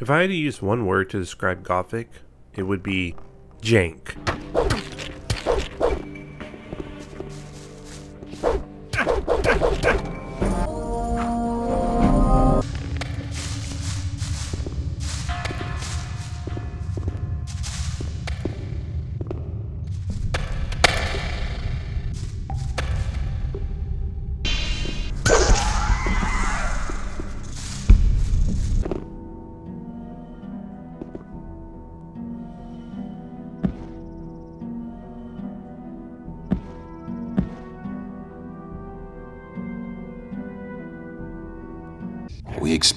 If I had to use one word to describe Gothic, it would be jank.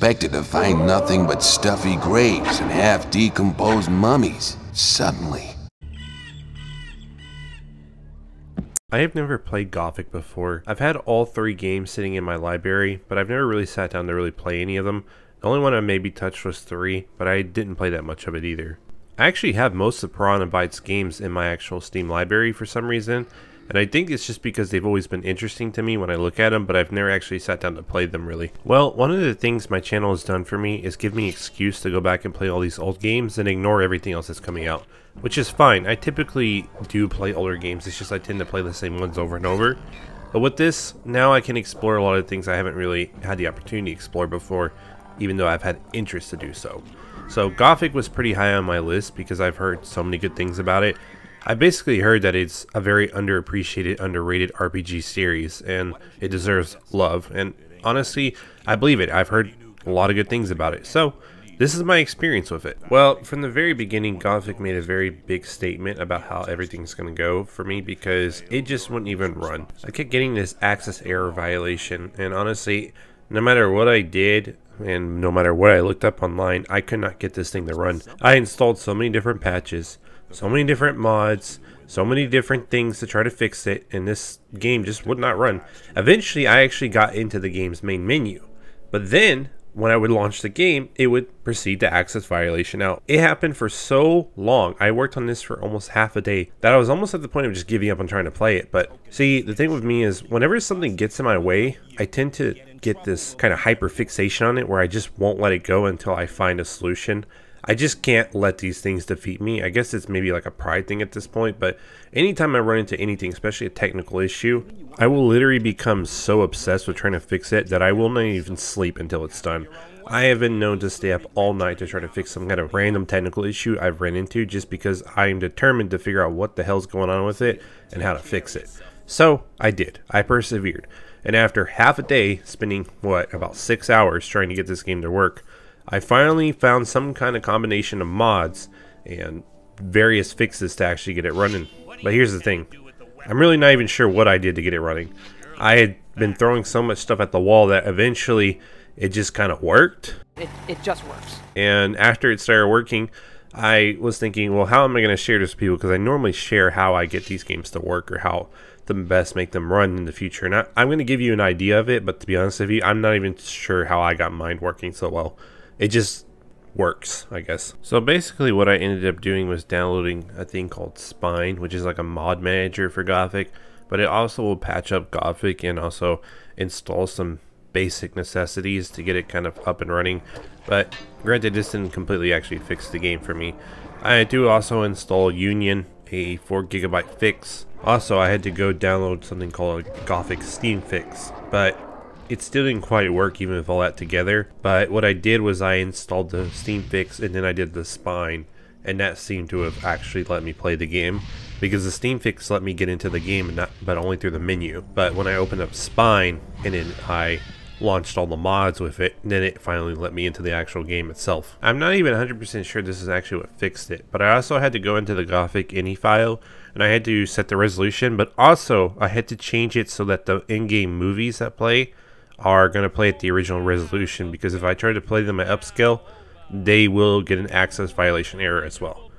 Expected to find nothing but stuffy graves and half decomposed mummies. Suddenly, I have never played Gothic before. I've had all three games sitting in my library, but I've never really sat down to really play any of them. The only one I maybe touched was 3, but I didn't play that much of it either. I actually have most of the Piranha Bytes games in my actual Steam library for some reason, and I think it's just because they've always been interesting to me when I look at them, but I've never actually sat down to play them really. Well, one of the things my channel has done for me is give me excuse to go back and play all these old games and ignore everything else that's coming out, which is fine. I typically do play older games, it's just I tend to play the same ones over and over. But with this, now I can explore a lot of things I haven't really had the opportunity to explore before, even though I've had interest to do so. So Gothic was pretty high on my list because I've heard so many good things about it. I basically heard that it's a very underappreciated, underrated RPG series, and it deserves love. And honestly, I believe it. I've heard a lot of good things about it. So, this is my experience with it. Well, from the very beginning, Gothic made a very big statement about how everything's going to go for me because it just wouldn't even run. I kept getting this access error violation, and honestly, no matter what I did, and no matter what I looked up online, I could not get this thing to run. I installed so many different patches so many different mods, so many different things to try to fix it, and this game just would not run. Eventually, I actually got into the game's main menu, but then when I would launch the game, it would proceed to access violation out. It happened for so long. I worked on this for almost half a day that I was almost at the point of just giving up on trying to play it. But see, the thing with me is whenever something gets in my way, I tend to get this kind of hyper fixation on it where I just won't let it go until I find a solution. I just can't let these things defeat me. I guess it's maybe like a pride thing at this point, but anytime I run into anything, especially a technical issue, I will literally become so obsessed with trying to fix it that I will not even sleep until it's done. I have been known to stay up all night to try to fix some kind of random technical issue I've ran into just because I am determined to figure out what the hell's going on with it and how to fix it. So I did. I persevered. And after half a day, spending what, about six hours trying to get this game to work, I finally found some kind of combination of mods and various fixes to actually get it running. But here's the thing. I'm really not even sure what I did to get it running. I had been throwing so much stuff at the wall that eventually it just kind of worked. It, it just works. And after it started working, I was thinking, well, how am I going to share this with people? Because I normally share how I get these games to work or how to best make them run in the future. And I, I'm going to give you an idea of it, but to be honest with you, I'm not even sure how I got mine working so well it just works, I guess. So basically what I ended up doing was downloading a thing called Spine, which is like a mod manager for Gothic, but it also will patch up Gothic and also install some basic necessities to get it kind of up and running. But granted, this didn't completely actually fix the game for me. I do also install Union, a 4 gigabyte fix. Also, I had to go download something called a Gothic Steam fix, but it still didn't quite work even with all that together. But what I did was I installed the Steam fix and then I did the spine. And that seemed to have actually let me play the game. Because the Steam fix let me get into the game, not, but only through the menu. But when I opened up Spine and then I launched all the mods with it, then it finally let me into the actual game itself. I'm not even 100% sure this is actually what fixed it, but I also had to go into the Gothic ini file and I had to set the resolution, but also I had to change it so that the in-game movies that play are going to play at the original resolution because if I try to play them at upscale, they will get an access violation error as well.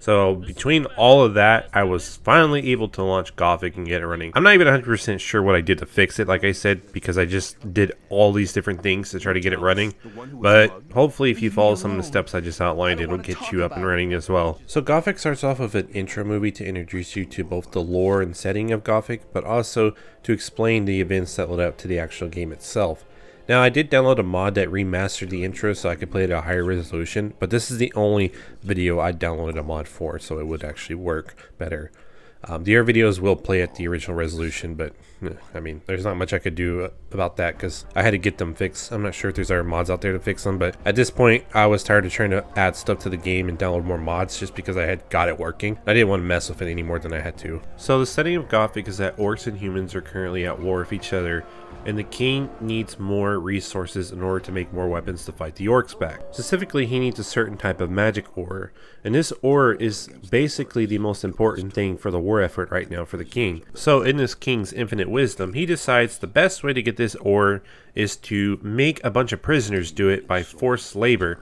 So between all of that, I was finally able to launch Gothic and get it running. I'm not even 100% sure what I did to fix it, like I said, because I just did all these different things to try to get it running. But hopefully if you follow some of the steps I just outlined, it'll get you up and running as well. So Gothic starts off with an intro movie to introduce you to both the lore and setting of Gothic, but also to explain the events that led up to the actual game itself. Now I did download a mod that remastered the intro so I could play it at a higher resolution, but this is the only video I downloaded a mod for, so it would actually work better. Um, the other videos will play at the original resolution, but I mean, there's not much I could do about that because I had to get them fixed. I'm not sure if there's other mods out there to fix them, but at this point, I was tired of trying to add stuff to the game and download more mods just because I had got it working. I didn't want to mess with it any more than I had to. So the setting of Gothic is that orcs and humans are currently at war with each other, and the king needs more resources in order to make more weapons to fight the orcs back. Specifically, he needs a certain type of magic ore, and this ore is basically the most important thing for the war effort right now for the king. So in this king's infinite wisdom, he decides the best way to get this ore is to make a bunch of prisoners do it by forced labor,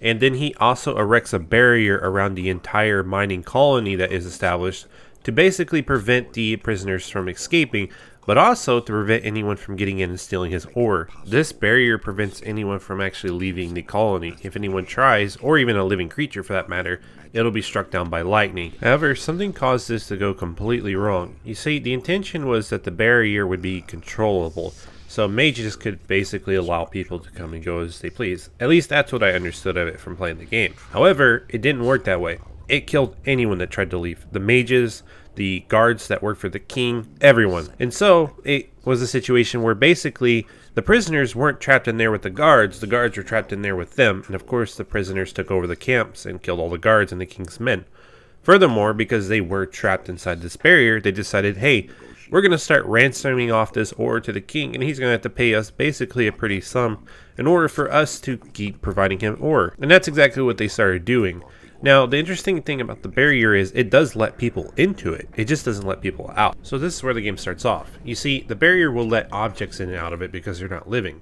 and then he also erects a barrier around the entire mining colony that is established to basically prevent the prisoners from escaping but also to prevent anyone from getting in and stealing his ore. This barrier prevents anyone from actually leaving the colony. If anyone tries, or even a living creature for that matter, it'll be struck down by lightning. However, something caused this to go completely wrong. You see, the intention was that the barrier would be controllable, so mages could basically allow people to come and go as they please. At least that's what I understood of it from playing the game. However, it didn't work that way. It killed anyone that tried to leave. The mages, the guards that worked for the king, everyone. And so it was a situation where basically the prisoners weren't trapped in there with the guards, the guards were trapped in there with them. And of course, the prisoners took over the camps and killed all the guards and the king's men. Furthermore, because they were trapped inside this barrier, they decided, hey, we're going to start ransoming off this ore to the king, and he's going to have to pay us basically a pretty sum in order for us to keep providing him ore. And that's exactly what they started doing. Now, the interesting thing about the barrier is it does let people into it. It just doesn't let people out. So this is where the game starts off. You see, the barrier will let objects in and out of it because they're not living.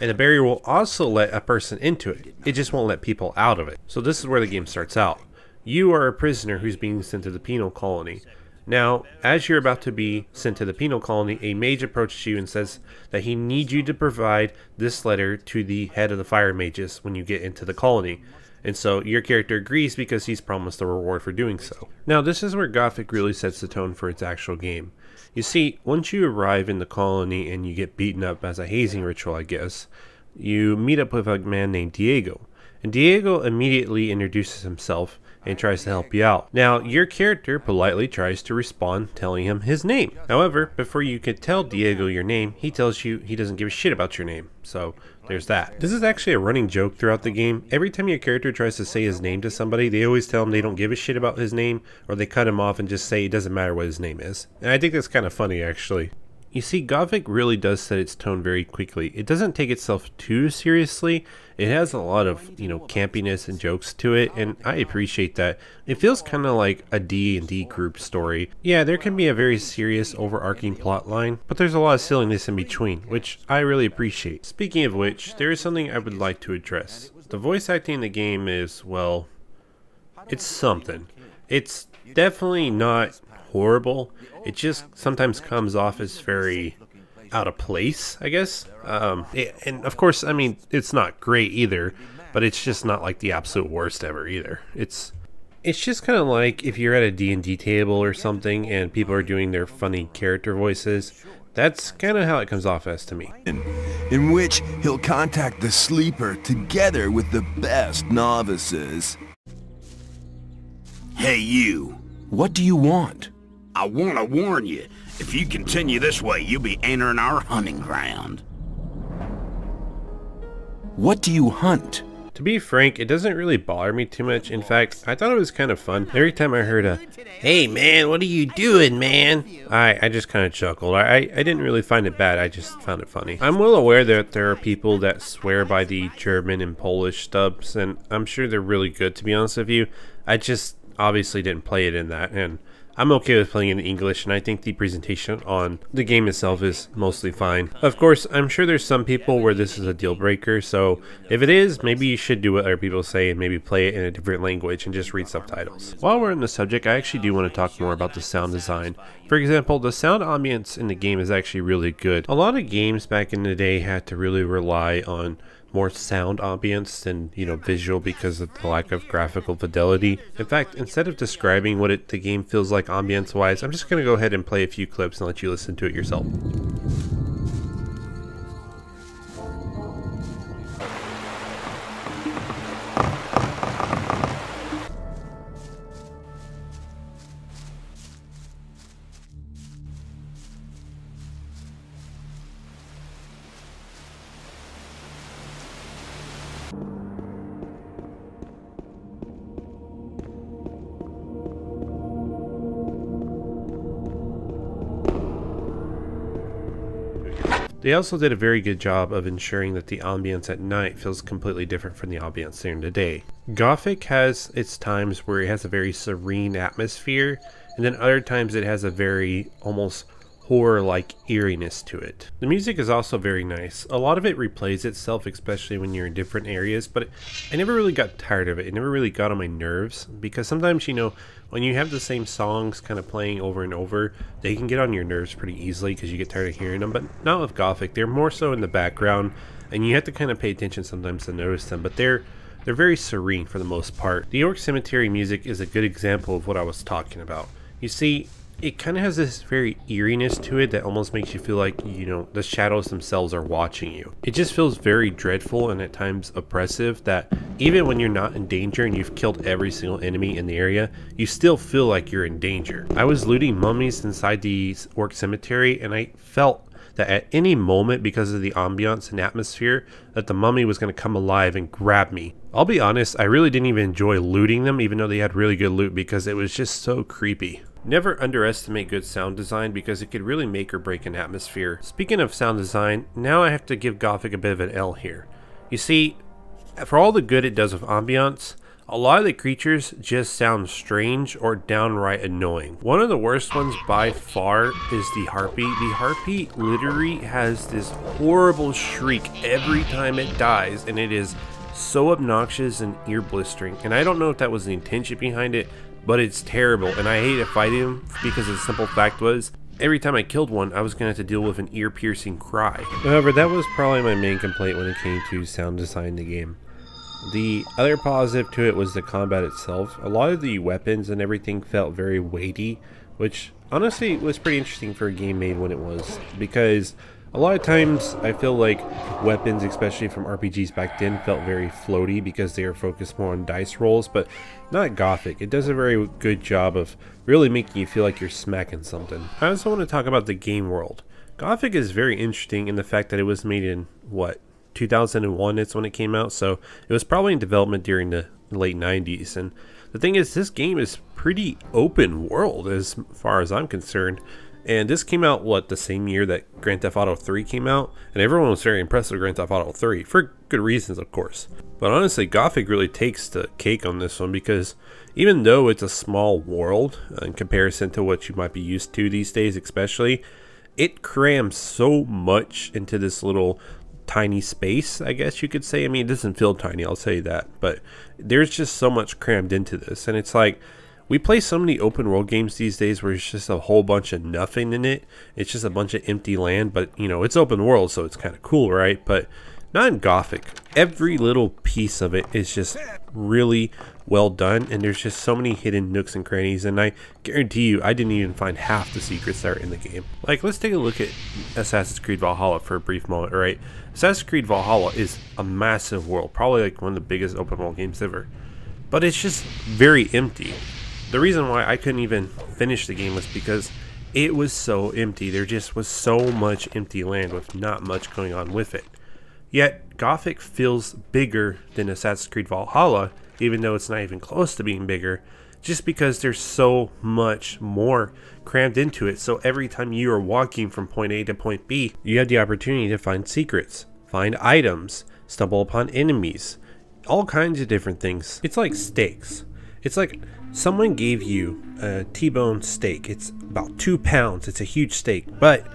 And the barrier will also let a person into it. It just won't let people out of it. So this is where the game starts out. You are a prisoner who's being sent to the penal colony. Now, as you're about to be sent to the penal colony, a mage approaches you and says that he needs you to provide this letter to the head of the fire mages when you get into the colony. And so your character agrees because he's promised a reward for doing so. Now, this is where Gothic really sets the tone for its actual game. You see, once you arrive in the colony and you get beaten up as a hazing ritual, I guess, you meet up with a man named Diego. And Diego immediately introduces himself and tries to help you out. Now, your character politely tries to respond telling him his name. However, before you can tell Diego your name, he tells you he doesn't give a shit about your name. So, there's that. This is actually a running joke throughout the game. Every time your character tries to say his name to somebody, they always tell him they don't give a shit about his name, or they cut him off and just say it doesn't matter what his name is. And I think that's kind of funny, actually. You see, Gothic really does set its tone very quickly. It doesn't take itself too seriously. It has a lot of, you know, campiness and jokes to it, and I appreciate that. It feels kind of like a D&D group story. Yeah, there can be a very serious overarching plot line, but there's a lot of silliness in between, which I really appreciate. Speaking of which, there is something I would like to address. The voice acting in the game is, well, it's something. It's definitely not horrible. It just sometimes comes off as very out of place, I guess. Um, it, and of course, I mean, it's not great either, but it's just not like the absolute worst ever either. It's it's just kind of like if you're at a D&D table or something and people are doing their funny character voices. That's kind of how it comes off as to me. In, in which he'll contact the sleeper together with the best novices. Hey, you. What do you want? I want to warn you. If you continue this way, you'll be entering our hunting ground. What do you hunt? To be frank, it doesn't really bother me too much. In fact, I thought it was kind of fun. Every time I heard a, hey man, what are you doing, man? I, I just kind of chuckled. I, I didn't really find it bad, I just found it funny. I'm well aware that there are people that swear by the German and Polish stubs, and I'm sure they're really good to be honest with you. I just obviously didn't play it in that, and I'm okay with playing in English, and I think the presentation on the game itself is mostly fine. Of course, I'm sure there's some people where this is a deal breaker, so if it is, maybe you should do what other people say and maybe play it in a different language and just read subtitles. While we're on the subject, I actually do want to talk more about the sound design. For example, the sound ambience in the game is actually really good. A lot of games back in the day had to really rely on more sound ambience than you know visual because of the lack of graphical fidelity. In fact, instead of describing what it, the game feels like ambience wise, I'm just going to go ahead and play a few clips and let you listen to it yourself. They also did a very good job of ensuring that the ambience at night feels completely different from the ambience during the day. Gothic has its times where it has a very serene atmosphere, and then other times it has a very almost horror like eeriness to it. The music is also very nice. A lot of it replays itself, especially when you're in different areas, but I never really got tired of it. It never really got on my nerves because sometimes, you know, when you have the same songs kind of playing over and over, they can get on your nerves pretty easily because you get tired of hearing them. But not with Gothic, they're more so in the background, and you have to kind of pay attention sometimes to notice them. But they're they're very serene for the most part. The Orc Cemetery music is a good example of what I was talking about. You see, it kind of has this very eeriness to it that almost makes you feel like, you know, the shadows themselves are watching you. It just feels very dreadful and at times oppressive that even when you're not in danger and you've killed every single enemy in the area, you still feel like you're in danger. I was looting mummies inside the Orc Cemetery and I felt that at any moment because of the ambiance and atmosphere that the mummy was going to come alive and grab me. I'll be honest, I really didn't even enjoy looting them even though they had really good loot because it was just so creepy. Never underestimate good sound design because it could really make or break an atmosphere. Speaking of sound design, now I have to give Gothic a bit of an L here. You see, for all the good it does with ambiance, a lot of the creatures just sound strange or downright annoying. One of the worst ones by far is the harpy. The harpy literally has this horrible shriek every time it dies and it is so obnoxious and ear blistering. And I don't know if that was the intention behind it, but it's terrible and I hated fighting him because the simple fact was every time I killed one, I was going to have to deal with an ear-piercing cry. However, that was probably my main complaint when it came to sound design in the game. The other positive to it was the combat itself. A lot of the weapons and everything felt very weighty, which honestly was pretty interesting for a game made when it was, because a lot of times I feel like weapons, especially from RPGs back then, felt very floaty because they were focused more on dice rolls, but not Gothic. It does a very good job of really making you feel like you're smacking something. I also want to talk about the game world. Gothic is very interesting in the fact that it was made in, what, 2001 it's when it came out, so it was probably in development during the late 90s, and the thing is, this game is pretty open world as far as I'm concerned. And this came out, what, the same year that Grand Theft Auto 3 came out? And everyone was very impressed with Grand Theft Auto 3, for good reasons, of course. But honestly, Gothic really takes the cake on this one because even though it's a small world in comparison to what you might be used to these days, especially, it crams so much into this little tiny space, I guess you could say. I mean, it doesn't feel tiny, I'll say that. But there's just so much crammed into this. And it's like, we play so many open world games these days where it's just a whole bunch of nothing in it. It's just a bunch of empty land, but you know, it's open world, so it's kind of cool, right? But not in Gothic. Every little piece of it is just really well done, and there's just so many hidden nooks and crannies, and I guarantee you, I didn't even find half the secrets that are in the game. Like, let's take a look at Assassin's Creed Valhalla for a brief moment, right? Assassin's Creed Valhalla is a massive world, probably like one of the biggest open world games ever, but it's just very empty. The reason why I couldn't even finish the game was because it was so empty. There just was so much empty land with not much going on with it. Yet, Gothic feels bigger than Assassin's Creed Valhalla, even though it's not even close to being bigger, just because there's so much more crammed into it. So every time you are walking from point A to point B, you have the opportunity to find secrets, find items, stumble upon enemies, all kinds of different things. It's like stakes. It's like someone gave you a T-bone steak. It's about two pounds. It's a huge steak, but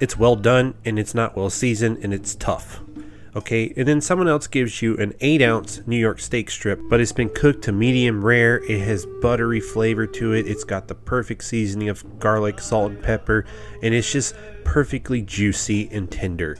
it's well done and it's not well seasoned and it's tough. Okay, and then someone else gives you an 8 ounce New York steak strip, but it's been cooked to medium rare. It has buttery flavor to it. It's got the perfect seasoning of garlic, salt, and pepper, and it's just perfectly juicy and tender.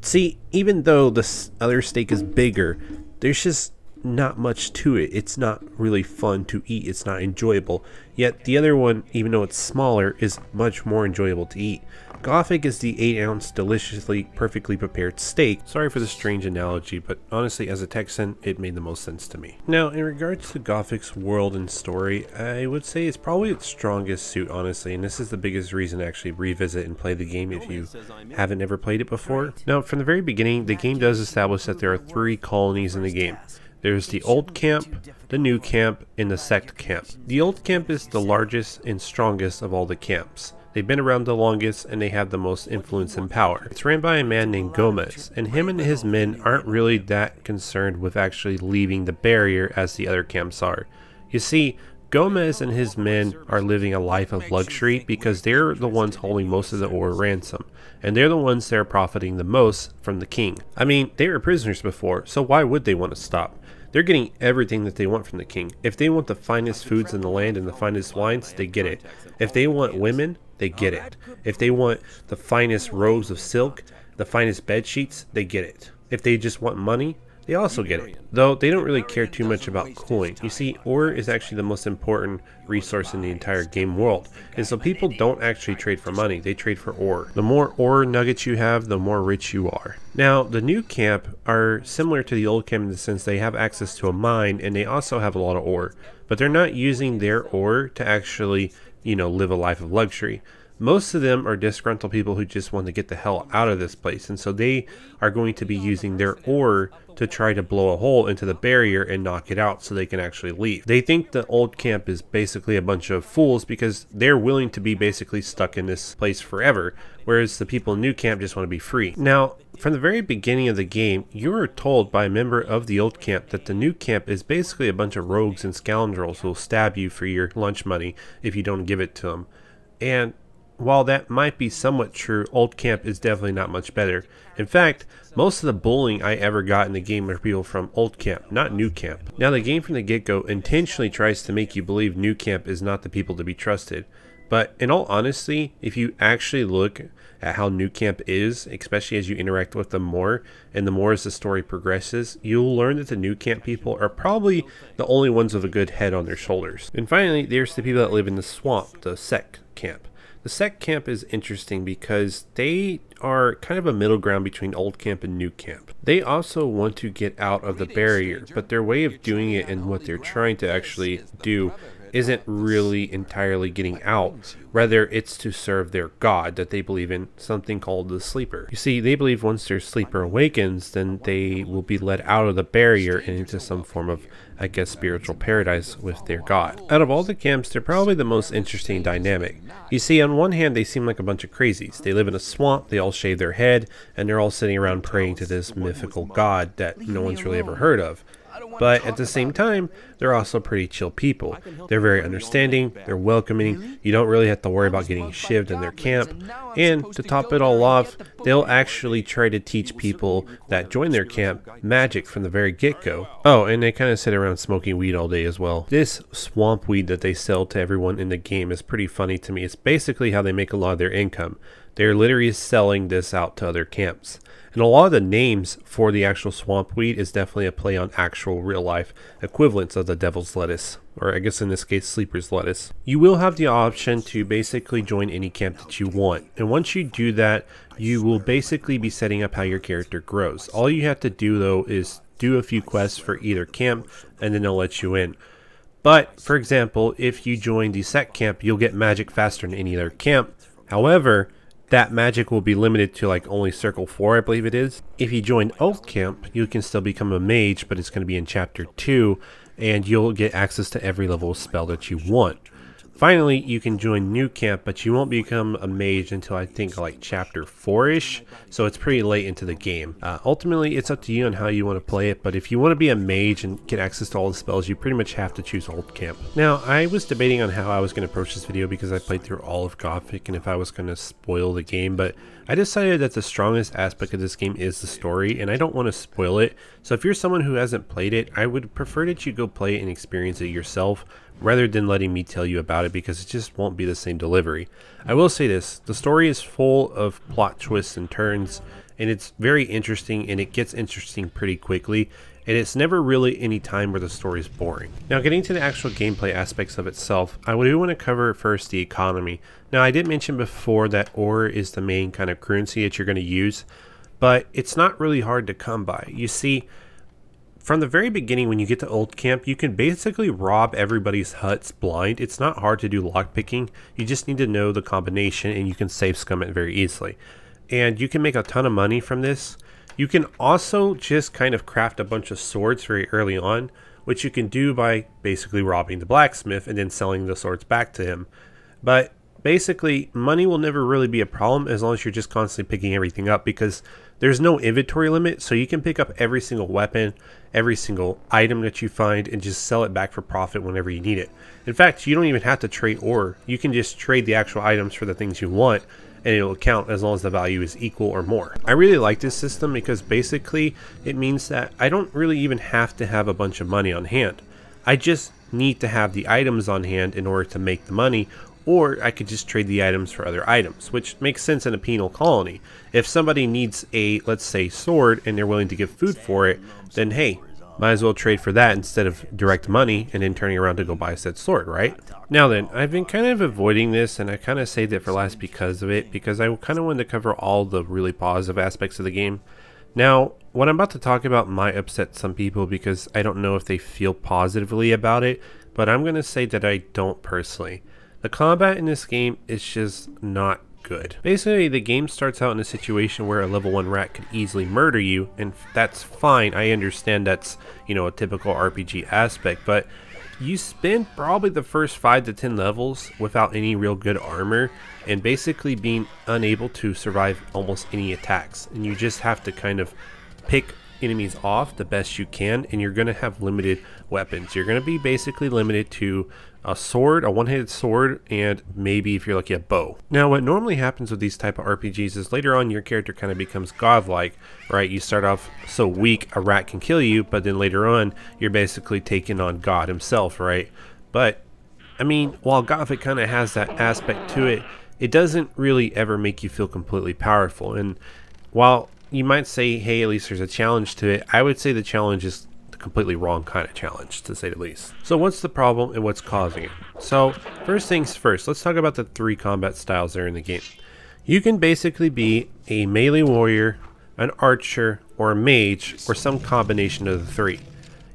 See, even though this other steak is bigger, there's just not much to it. It's not really fun to eat. It's not enjoyable. Yet the other one, even though it's smaller, is much more enjoyable to eat. Gothic is the 8 ounce deliciously perfectly prepared steak. Sorry for the strange analogy, but honestly as a Texan it made the most sense to me. Now in regards to Gothic's world and story, I would say it's probably its strongest suit honestly and this is the biggest reason to actually revisit and play the game if you haven't ever played it before. Now from the very beginning the game does establish that there are three colonies in the game. There's the old camp, the new camp, and the sect camp. The old camp is the largest and strongest of all the camps. They've been around the longest and they have the most influence and power. It's ran by a man named Gomez, and him and his men aren't really that concerned with actually leaving the barrier as the other camps are. You see, Gomez and his men are living a life of luxury because they're the ones holding most of the ore ransom, and they're the ones that are profiting the most from the king. I mean, they were prisoners before, so why would they want to stop? They're getting everything that they want from the king. If they want the finest foods in the land and the finest wines, they get it. If they want women, they get it. If they want the finest robes of silk, the finest bed sheets, they get it. If they just want money, they also get it. Though they don't really care too much about coin. You see, ore is actually the most important resource in the entire game world. And so people don't actually trade for money, they trade for ore. The more ore nuggets you have, the more rich you are. Now, the new camp are similar to the old camp in the sense they have access to a mine and they also have a lot of ore. But they're not using their ore to actually, you know, live a life of luxury most of them are disgruntled people who just want to get the hell out of this place and so they are going to be using their ore to try to blow a hole into the barrier and knock it out so they can actually leave. They think the old camp is basically a bunch of fools because they're willing to be basically stuck in this place forever, whereas the people in new camp just want to be free. Now, from the very beginning of the game, you are told by a member of the old camp that the new camp is basically a bunch of rogues and scoundrels who will stab you for your lunch money if you don't give it to them. And while that might be somewhat true, Old Camp is definitely not much better. In fact, most of the bullying I ever got in the game were people from Old Camp, not New Camp. Now the game from the get-go intentionally tries to make you believe New Camp is not the people to be trusted. But in all honesty, if you actually look at how New Camp is, especially as you interact with them more, and the more as the story progresses, you'll learn that the New Camp people are probably the only ones with a good head on their shoulders. And finally, there's the people that live in the swamp, the Sect Camp. The sect camp is interesting because they are kind of a middle ground between old camp and new camp. They also want to get out of the barrier, but their way of doing it and what they're trying to actually do isn't really entirely getting out. Rather, it's to serve their god that they believe in, something called the sleeper. You see, they believe once their sleeper awakens, then they will be led out of the barrier and into some form of, I guess, spiritual paradise with their god. Out of all the camps, they're probably the most interesting dynamic. You see, on one hand, they seem like a bunch of crazies. They live in a swamp, they all shave their head, and they're all sitting around praying to this mythical god that no one's really ever heard of. But at the same time, they're also pretty chill people. They're very understanding, they're welcoming, you don't really have to worry about getting shivved in their camp. And to top it all off, they'll actually try to teach people that join their camp magic from the very get go. Oh, and they kind of sit around smoking weed all day as well. This swamp weed that they sell to everyone in the game is pretty funny to me. It's basically how they make a lot of their income. They're literally selling this out to other camps. And a lot of the names for the actual swamp weed is definitely a play on actual real life equivalents of the devil's lettuce, or I guess in this case, sleeper's lettuce. You will have the option to basically join any camp that you want. And once you do that, you will basically be setting up how your character grows. All you have to do though is do a few quests for either camp and then they'll let you in. But, for example, if you join the sect camp, you'll get magic faster than any other camp. However, that magic will be limited to like only circle 4 I believe it is. If you join Old Camp you can still become a mage but it's going to be in chapter 2 and you'll get access to every level spell that you want. Finally, you can join New Camp, but you won't become a mage until I think like chapter 4-ish, so it's pretty late into the game. Uh, ultimately, it's up to you on how you want to play it, but if you want to be a mage and get access to all the spells, you pretty much have to choose Old Camp. Now, I was debating on how I was going to approach this video because I played through all of Gothic and if I was going to spoil the game, but I decided that the strongest aspect of this game is the story, and I don't want to spoil it, so if you're someone who hasn't played it, I would prefer that you go play it and experience it yourself rather than letting me tell you about it because it just won't be the same delivery. I will say this the story is full of plot twists and turns, and it's very interesting and it gets interesting pretty quickly. And it's never really any time where the story is boring. Now, getting to the actual gameplay aspects of itself, I do want to cover first the economy. Now, I did mention before that ore is the main kind of currency that you're going to use, but it's not really hard to come by. You see, from the very beginning when you get to old camp you can basically rob everybody's huts blind. It's not hard to do lockpicking. You just need to know the combination and you can save scum it very easily. And you can make a ton of money from this. You can also just kind of craft a bunch of swords very early on which you can do by basically robbing the blacksmith and then selling the swords back to him. But basically, money will never really be a problem as long as you're just constantly picking everything up because there's no inventory limit, so you can pick up every single weapon, every single item that you find, and just sell it back for profit whenever you need it. In fact, you don't even have to trade ore. You can just trade the actual items for the things you want, and it'll count as long as the value is equal or more. I really like this system because basically it means that I don't really even have to have a bunch of money on hand. I just need to have the items on hand in order to make the money or I could just trade the items for other items, which makes sense in a penal colony. If somebody needs a, let's say, sword and they're willing to give food for it, then hey, might as well trade for that instead of direct money and then turning around to go buy said sword, right? Now then, I've been kind of avoiding this and I kind of saved it for last because of it, because I kind of wanted to cover all the really positive aspects of the game. Now, what I'm about to talk about might upset some people because I don't know if they feel positively about it, but I'm going to say that I don't personally. The combat in this game is just not good. Basically, the game starts out in a situation where a level 1 rat could easily murder you, and that's fine. I understand that's, you know, a typical RPG aspect, but you spend probably the first 5 to 10 levels without any real good armor and basically being unable to survive almost any attacks. And you just have to kind of pick enemies off the best you can and you're going to have limited weapons. You're going to be basically limited to a sword, a one-handed sword, and maybe if you're lucky a bow. Now what normally happens with these type of RPGs is later on your character kind of becomes godlike, right? You start off so weak a rat can kill you, but then later on you're basically taking on God himself, right? But I mean, while Gothic kind of has that aspect to it, it doesn't really ever make you feel completely powerful. And while you might say, hey, at least there's a challenge to it. I would say the challenge is completely wrong kind of challenge, to say the least. So what's the problem and what's causing it? So first things first, let's talk about the three combat styles there in the game. You can basically be a melee warrior, an archer, or a mage, or some combination of the three.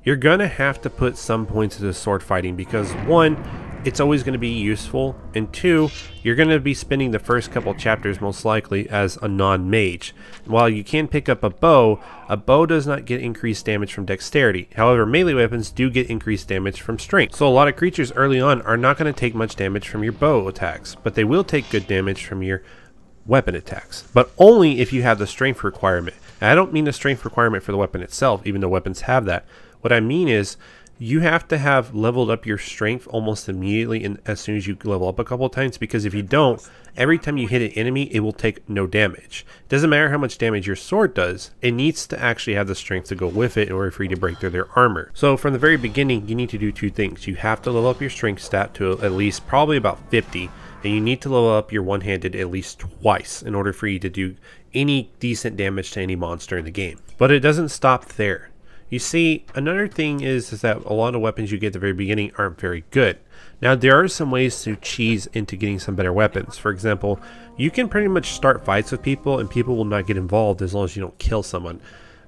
You're gonna have to put some points into sword fighting because one, it's always going to be useful, and two, you're going to be spending the first couple chapters most likely as a non-mage. While you can pick up a bow, a bow does not get increased damage from dexterity. However, melee weapons do get increased damage from strength. So a lot of creatures early on are not going to take much damage from your bow attacks, but they will take good damage from your weapon attacks, but only if you have the strength requirement. And I don't mean the strength requirement for the weapon itself, even though weapons have that. What I mean is you have to have leveled up your strength almost immediately and as soon as you level up a couple times because if you don't every time you hit an enemy it will take no damage. Doesn't matter how much damage your sword does it needs to actually have the strength to go with it in order for you to break through their armor. So from the very beginning you need to do two things. You have to level up your strength stat to at least probably about 50 and you need to level up your one-handed at least twice in order for you to do any decent damage to any monster in the game. But it doesn't stop there you see, another thing is, is that a lot of weapons you get at the very beginning aren't very good. Now, there are some ways to cheese into getting some better weapons. For example, you can pretty much start fights with people and people will not get involved as long as you don't kill someone.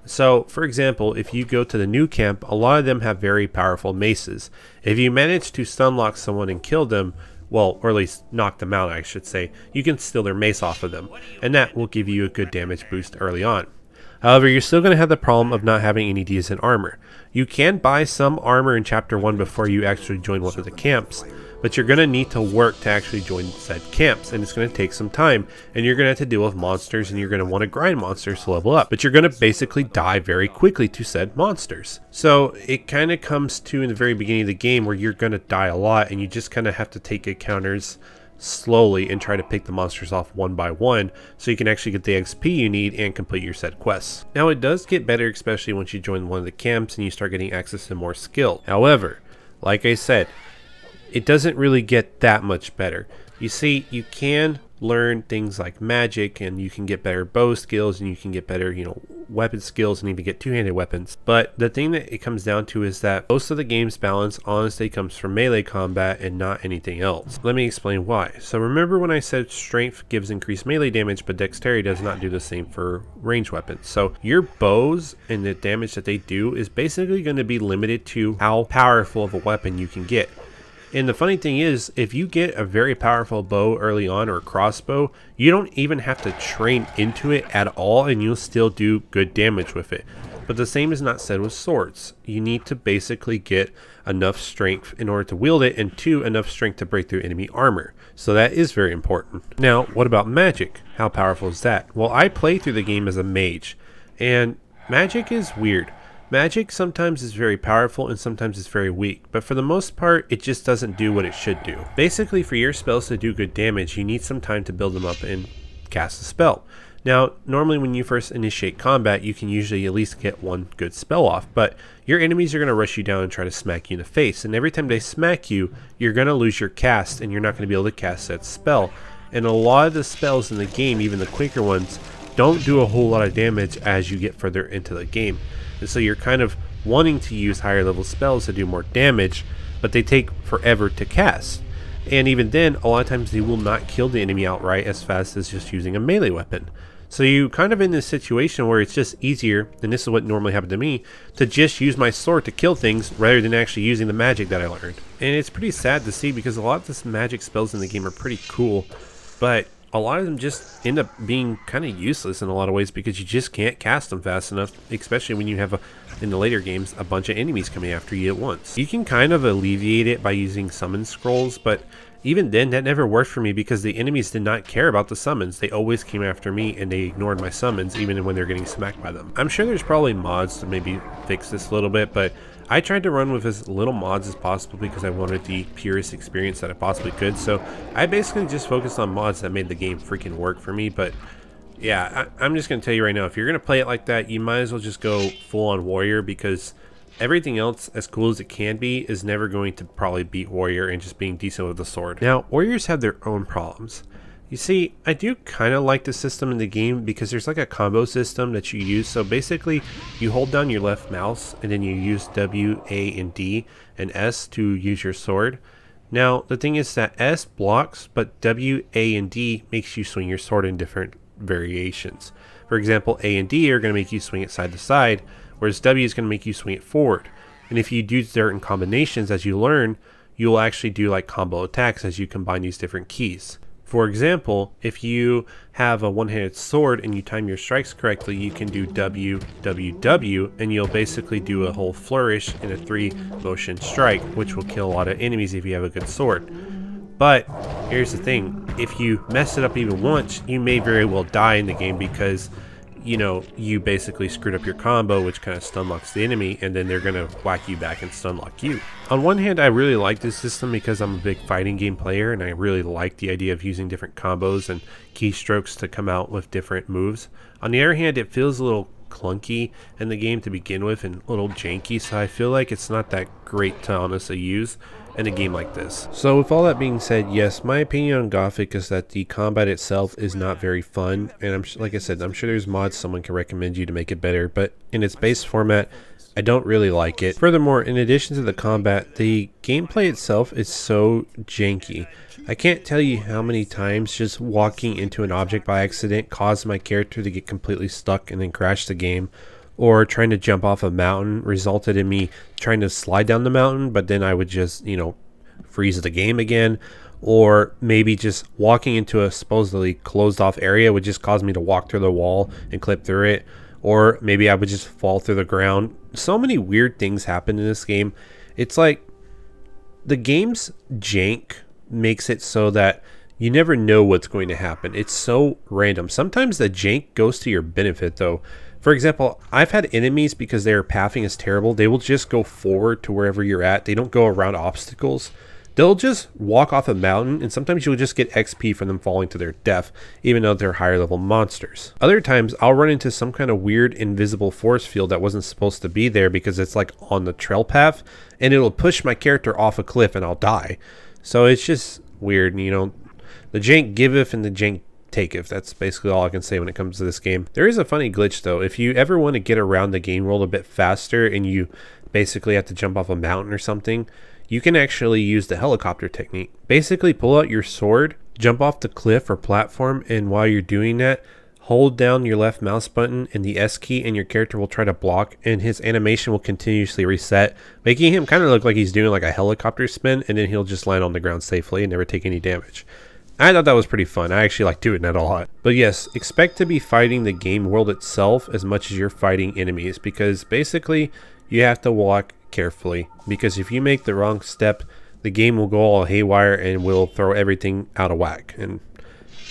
So, for example, if you go to the new camp, a lot of them have very powerful maces. If you manage to stunlock someone and kill them, well, or at least knock them out, I should say, you can steal their mace off of them, and that will give you a good damage boost early on. However, you're still going to have the problem of not having any decent armor. You can buy some armor in Chapter 1 before you actually join one of the camps, but you're going to need to work to actually join said camps, and it's going to take some time, and you're going to have to deal with monsters, and you're going to want to grind monsters to level up, but you're going to basically die very quickly to said monsters. So it kind of comes to in the very beginning of the game where you're going to die a lot, and you just kind of have to take encounters slowly and try to pick the monsters off one by one so you can actually get the XP you need and complete your set quests. Now it does get better especially once you join one of the camps and you start getting access to more skill. However, like I said, it doesn't really get that much better. You see, you can learn things like magic and you can get better bow skills and you can get better, you know, weapon skills and even get two-handed weapons. But the thing that it comes down to is that most of the game's balance honestly comes from melee combat and not anything else. Let me explain why. So remember when I said strength gives increased melee damage but dexterity does not do the same for range weapons. So your bows and the damage that they do is basically going to be limited to how powerful of a weapon you can get. And the funny thing is, if you get a very powerful bow early on or a crossbow, you don't even have to train into it at all and you'll still do good damage with it. But the same is not said with swords. You need to basically get enough strength in order to wield it, and two, enough strength to break through enemy armor. So that is very important. Now, what about magic? How powerful is that? Well, I play through the game as a mage, and magic is weird. Magic sometimes is very powerful and sometimes it's very weak, but for the most part, it just doesn't do what it should do. Basically, for your spells to do good damage, you need some time to build them up and cast a spell. Now, normally when you first initiate combat, you can usually at least get one good spell off, but your enemies are going to rush you down and try to smack you in the face, and every time they smack you, you're going to lose your cast, and you're not going to be able to cast that spell. And a lot of the spells in the game, even the quicker ones, don't do a whole lot of damage as you get further into the game. And so you're kind of wanting to use higher level spells to do more damage, but they take forever to cast. And even then, a lot of times they will not kill the enemy outright as fast as just using a melee weapon. So you kind of in this situation where it's just easier, and this is what normally happened to me, to just use my sword to kill things rather than actually using the magic that I learned. And it's pretty sad to see because a lot of the magic spells in the game are pretty cool, but a lot of them just end up being kind of useless in a lot of ways because you just can't cast them fast enough, especially when you have, a, in the later games, a bunch of enemies coming after you at once. You can kind of alleviate it by using summon scrolls, but even then, that never worked for me because the enemies did not care about the summons. They always came after me and they ignored my summons even when they're getting smacked by them. I'm sure there's probably mods to maybe fix this a little bit, but I tried to run with as little mods as possible because I wanted the purest experience that I possibly could. So I basically just focused on mods that made the game freaking work for me. But yeah, I, am just going to tell you right now, if you're going to play it like that, you might as well just go full on warrior because everything else, as cool as it can be, is never going to probably beat warrior and just being decent with the sword. Now, warriors have their own problems. You see, I do kind of like the system in the game because there's like a combo system that you use. So basically, you hold down your left mouse and then you use W, A, and D and S to use your sword. Now, the thing is that S blocks, but W, A, and D makes you swing your sword in different variations. For example, A and D are going to make you swing it side to side, whereas W is going to make you swing it forward. And if you do certain combinations as you learn, you'll actually do like combo attacks as you combine these different keys. For example, if you have a one-handed sword and you time your strikes correctly, you can do W, W, W, and you'll basically do a whole flourish in a three motion strike, which will kill a lot of enemies if you have a good sword. But here's the thing, if you mess it up even once, you may very well die in the game because you know, you basically screwed up your combo, which kind of stun locks the enemy, and then they're going to whack you back and stun lock you. On one hand, I really like this system because I'm a big fighting game player, and I really like the idea of using different combos and keystrokes to come out with different moves. On the other hand, it feels a little clunky in the game to begin with and a little janky, so I feel like it's not that great to honestly use in a game like this. So with all that being said, yes, my opinion on Gothic is that the combat itself is not very fun, and I'm like I said, I'm sure there's mods someone can recommend you to make it better, but in its base format, I don't really like it. Furthermore, in addition to the combat, the gameplay itself is so janky. I can't tell you how many times just walking into an object by accident caused my character to get completely stuck and then crash the game or trying to jump off a mountain resulted in me trying to slide down the mountain, but then I would just, you know, freeze the game again. Or maybe just walking into a supposedly closed off area would just cause me to walk through the wall and clip through it. Or maybe I would just fall through the ground. So many weird things happen in this game. It's like the game's jank makes it so that you never know what's going to happen. It's so random. Sometimes the jank goes to your benefit, though. For example, I've had enemies because their pathing is terrible. They will just go forward to wherever you're at. They don't go around obstacles. They'll just walk off a mountain, and sometimes you'll just get XP from them falling to their death, even though they're higher level monsters. Other times, I'll run into some kind of weird invisible force field that wasn't supposed to be there because it's like on the trail path, and it'll push my character off a cliff and I'll die. So it's just weird, you know. The jank giveth and the jank taketh. That's basically all I can say when it comes to this game. There is a funny glitch though. If you ever want to get around the game world a bit faster and you basically have to jump off a mountain or something, you can actually use the helicopter technique. Basically pull out your sword, jump off the cliff or platform, and while you're doing that, hold down your left mouse button and the S key and your character will try to block and his animation will continuously reset, making him kind of look like he's doing like a helicopter spin and then he'll just land on the ground safely and never take any damage. I thought that was pretty fun. I actually like doing that a lot. But yes, expect to be fighting the game world itself as much as you're fighting enemies because basically you have to walk carefully because if you make the wrong step, the game will go all haywire and will throw everything out of whack. And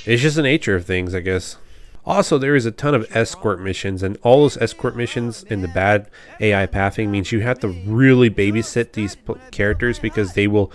it's just the nature of things, I guess. Also, there is a ton of escort missions, and all those escort missions in the bad AI pathing means you have to really babysit these characters because they will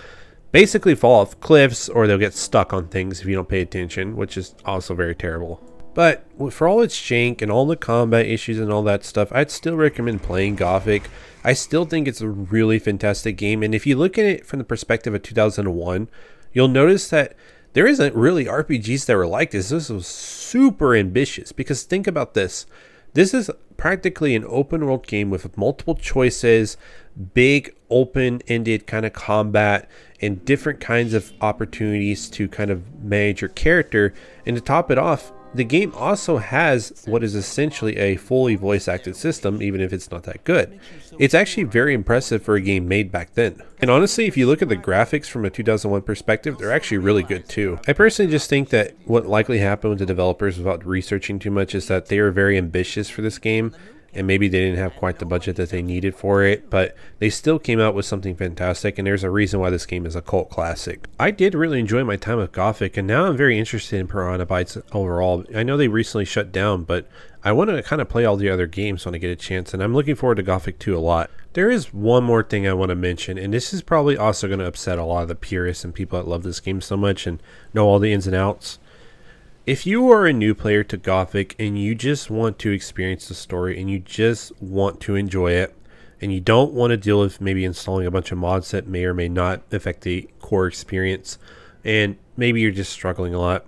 basically fall off cliffs or they'll get stuck on things if you don't pay attention, which is also very terrible. But for all its jank and all the combat issues and all that stuff, I'd still recommend playing Gothic. I still think it's a really fantastic game, and if you look at it from the perspective of 2001, you'll notice that there isn't really RPGs that were like this. This was super ambitious because think about this. This is practically an open world game with multiple choices, big open ended kind of combat, and different kinds of opportunities to kind of manage your character. And to top it off, the game also has what is essentially a fully voice acted system, even if it's not that good. It's actually very impressive for a game made back then. And honestly, if you look at the graphics from a 2001 perspective, they're actually really good too. I personally just think that what likely happened with the developers without researching too much is that they were very ambitious for this game and maybe they didn't have quite the budget that they needed for it, but they still came out with something fantastic, and there's a reason why this game is a cult classic. I did really enjoy my time with Gothic, and now I'm very interested in Piranha Bytes overall. I know they recently shut down, but I want to kind of play all the other games when I get a chance, and I'm looking forward to Gothic 2 a lot. There is one more thing I want to mention, and this is probably also going to upset a lot of the purists and people that love this game so much and know all the ins and outs. If you are a new player to Gothic and you just want to experience the story and you just want to enjoy it, and you don't want to deal with maybe installing a bunch of mods that may or may not affect the core experience, and maybe you're just struggling a lot,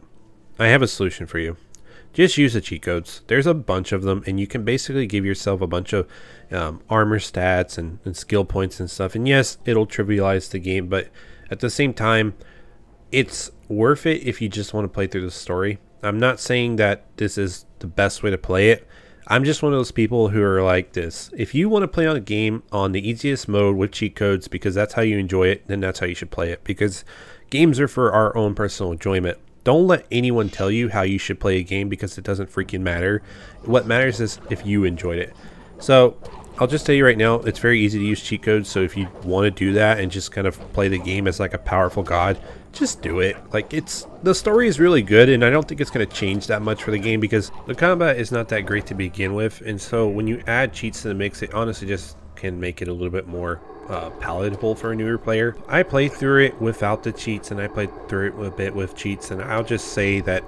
I have a solution for you. Just use the cheat codes. There's a bunch of them, and you can basically give yourself a bunch of um, armor stats and, and skill points and stuff. And yes, it'll trivialize the game, but at the same time, it's worth it if you just want to play through the story. I'm not saying that this is the best way to play it. I'm just one of those people who are like this. If you want to play on a game on the easiest mode with cheat codes because that's how you enjoy it, then that's how you should play it because games are for our own personal enjoyment. Don't let anyone tell you how you should play a game because it doesn't freaking matter. What matters is if you enjoyed it. So, I'll just tell you right now, it's very easy to use cheat codes. So if you want to do that and just kind of play the game as like a powerful god, just do it. Like it's the story is really good, and I don't think it's going to change that much for the game because the combat is not that great to begin with. And so when you add cheats to the mix, it honestly just can make it a little bit more uh, palatable for a newer player. I played through it without the cheats, and I played through it a bit with cheats, and I'll just say that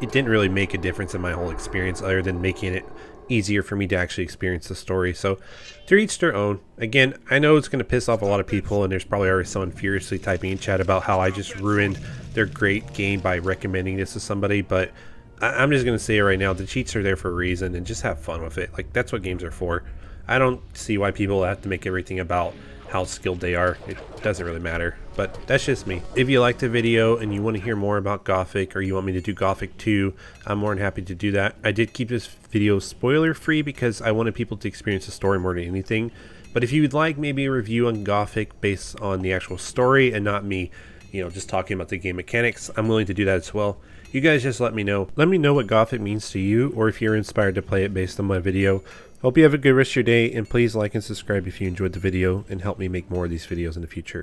it didn't really make a difference in my whole experience other than making it easier for me to actually experience the story. So, to each their own. Again, I know it's going to piss off a lot of people, and there's probably already someone furiously typing in chat about how I just ruined their great game by recommending this to somebody, but I- am just going to say it right now the cheats are there for a reason, and just have fun with it. Like, that's what games are for. I don't see why people have to make everything about how skilled they are. It doesn't really matter, but that's just me. If you liked the video and you want to hear more about Gothic or you want me to do Gothic 2, I'm more than happy to do that. I did keep this video spoiler free because I wanted people to experience the story more than anything. But if you would like maybe a review on Gothic based on the actual story and not me, you know, just talking about the game mechanics, I'm willing to do that as well. You guys just let me know. Let me know what Gothic means to you or if you're inspired to play it based on my video. Hope you have a good rest of your day, and please like and subscribe if you enjoyed the video and help me make more of these videos in the future.